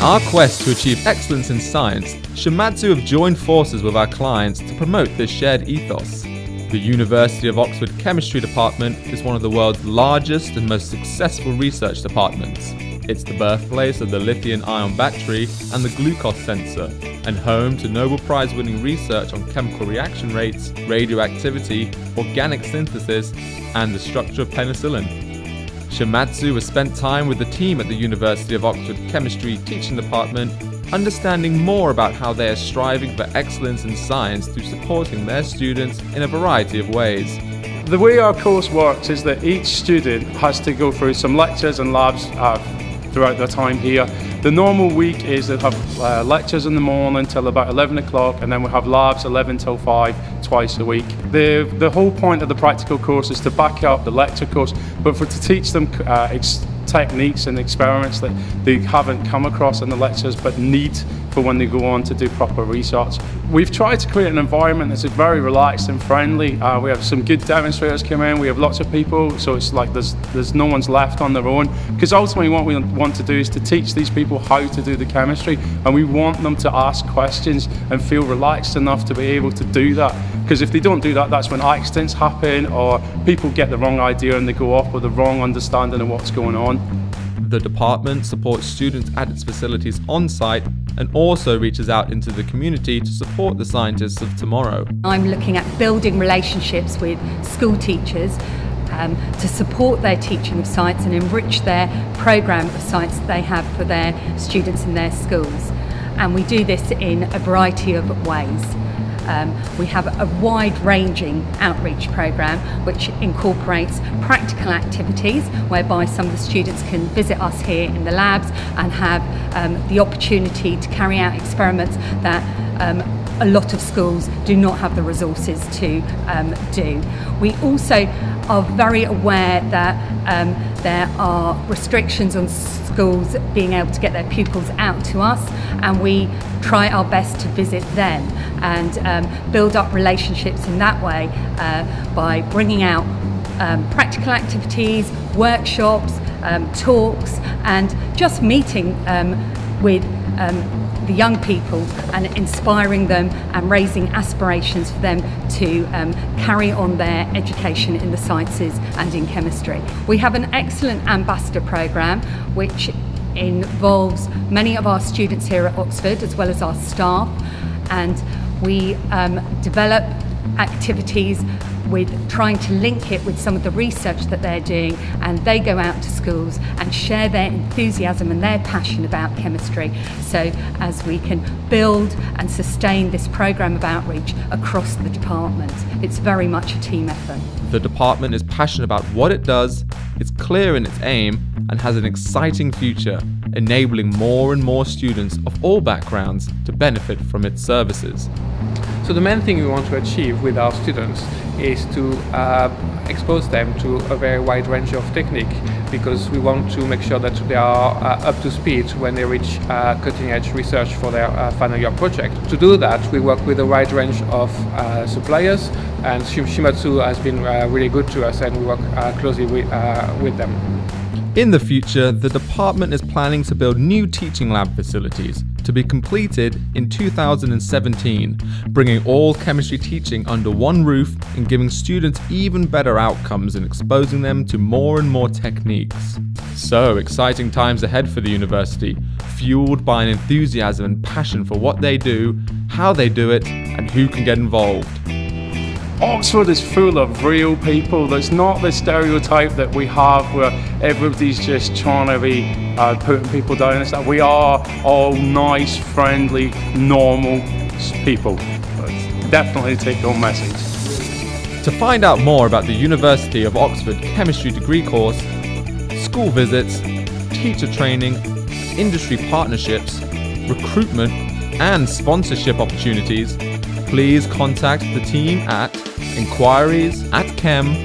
our quest to achieve excellence in science, Shimadzu have joined forces with our clients to promote this shared ethos. The University of Oxford Chemistry Department is one of the world's largest and most successful research departments. It's the birthplace of the lithium ion battery and the glucose sensor, and home to Nobel Prize winning research on chemical reaction rates, radioactivity, organic synthesis, and the structure of penicillin. Shimadzu has spent time with the team at the University of Oxford Chemistry Teaching Department, understanding more about how they are striving for excellence in science through supporting their students in a variety of ways. The way our course works is that each student has to go through some lectures and labs uh, throughout their time here. The normal week is they have uh, lectures in the morning till about 11 o'clock and then we have labs 11 till 5 twice a week. The, the whole point of the practical course is to back up the lecture course but for to teach them uh, techniques and experiments that they haven't come across in the lectures but need for when they go on to do proper research. We've tried to create an environment that's very relaxed and friendly. Uh, we have some good demonstrators come in, we have lots of people, so it's like there's, there's no one's left on their own. Because ultimately what we want to do is to teach these people how to do the chemistry and we want them to ask questions and feel relaxed enough to be able to do that. Because if they don't do that, that's when accidents happen or people get the wrong idea and they go off with the wrong understanding of what's going on. The department supports students at its facilities on site and also reaches out into the community to support the scientists of tomorrow. I'm looking at building relationships with school teachers um, to support their teaching of science and enrich their programme of science that they have for their students in their schools. And we do this in a variety of ways. Um, we have a wide-ranging outreach program which incorporates practical activities whereby some of the students can visit us here in the labs and have um, the opportunity to carry out experiments that um, a lot of schools do not have the resources to um, do. We also are very aware that um, there are restrictions on schools being able to get their pupils out to us and we try our best to visit them and um, build up relationships in that way uh, by bringing out um, practical activities, workshops, um, talks and just meeting um, with um, the young people and inspiring them and raising aspirations for them to um, carry on their education in the sciences and in chemistry. We have an excellent ambassador programme which involves many of our students here at Oxford as well as our staff and we um, develop activities with trying to link it with some of the research that they're doing and they go out to schools and share their enthusiasm and their passion about chemistry so as we can build and sustain this programme of outreach across the department. It's very much a team effort. The department is passionate about what it does, it's clear in its aim and has an exciting future, enabling more and more students of all backgrounds to benefit from its services. So the main thing we want to achieve with our students is to uh, expose them to a very wide range of technique because we want to make sure that they are uh, up to speed when they reach uh, cutting edge research for their uh, final year project. To do that we work with a wide range of uh, suppliers and Shimadzu has been uh, really good to us and we work closely with, with them. In the future, the department is planning to build new teaching lab facilities to be completed in 2017, bringing all chemistry teaching under one roof and giving students even better outcomes and exposing them to more and more techniques. So, exciting times ahead for the university, fueled by an enthusiasm and passion for what they do, how they do it, and who can get involved. Oxford is full of real people. There's not the stereotype that we have where everybody's just trying to be uh, putting people down and stuff. We are all nice, friendly, normal people. definitely take your message. To find out more about the University of Oxford Chemistry degree course, school visits, teacher training, industry partnerships, recruitment, and sponsorship opportunities, please contact the team at inquiries at chem.ox.ac.uk.